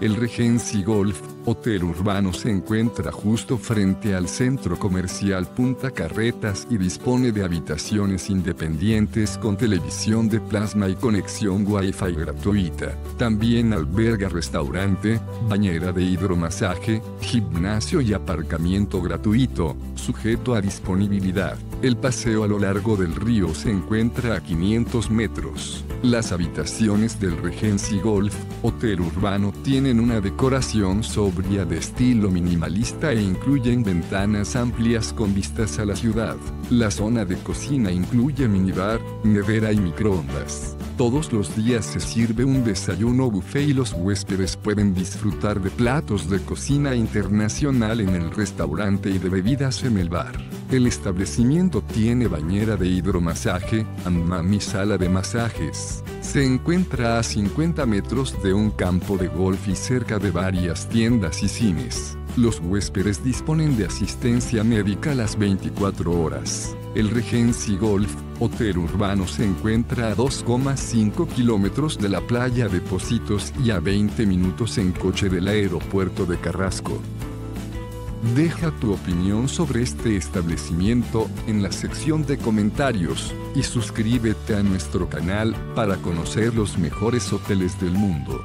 El Regency Golf, hotel urbano se encuentra justo frente al centro comercial Punta Carretas y dispone de habitaciones independientes con televisión de plasma y conexión Wi-Fi gratuita. También alberga restaurante, bañera de hidromasaje, gimnasio y aparcamiento gratuito, sujeto a disponibilidad. El paseo a lo largo del río se encuentra a 500 metros. Las habitaciones del Regency Golf, hotel urbano, tienen una decoración de estilo minimalista e incluyen ventanas amplias con vistas a la ciudad. La zona de cocina incluye minibar, nevera y microondas. Todos los días se sirve un desayuno buffet y los huéspedes pueden disfrutar de platos de cocina internacional en el restaurante y de bebidas en el bar. El establecimiento tiene bañera de hidromasaje, hammam y sala de masajes. Se encuentra a 50 metros de un campo de golf y cerca de varias tiendas y cines. Los huéspedes disponen de asistencia médica las 24 horas. El Regency Golf, hotel urbano se encuentra a 2,5 kilómetros de la playa de Positos y a 20 minutos en coche del aeropuerto de Carrasco. Deja tu opinión sobre este establecimiento en la sección de comentarios y suscríbete a nuestro canal para conocer los mejores hoteles del mundo.